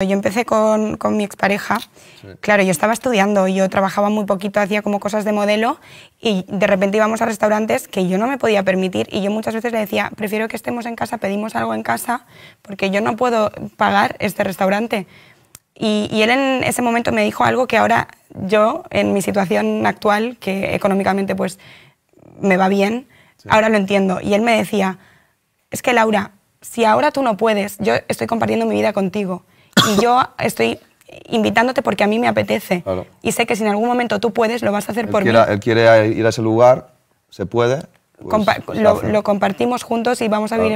Yo empecé con, con mi expareja, claro, yo estaba estudiando, yo trabajaba muy poquito, hacía como cosas de modelo y de repente íbamos a restaurantes que yo no me podía permitir y yo muchas veces le decía, prefiero que estemos en casa, pedimos algo en casa, porque yo no puedo pagar este restaurante. Y, y él en ese momento me dijo algo que ahora yo, en mi situación actual, que económicamente pues me va bien, ahora lo entiendo. Y él me decía, es que Laura, si ahora tú no puedes, yo estoy compartiendo mi vida contigo y yo estoy invitándote porque a mí me apetece. Claro. Y sé que si en algún momento tú puedes, lo vas a hacer Él por quiere, mí. él quiere ir a ese lugar, se puede. pues Compa- lo, compartimos juntos y vamos a vivir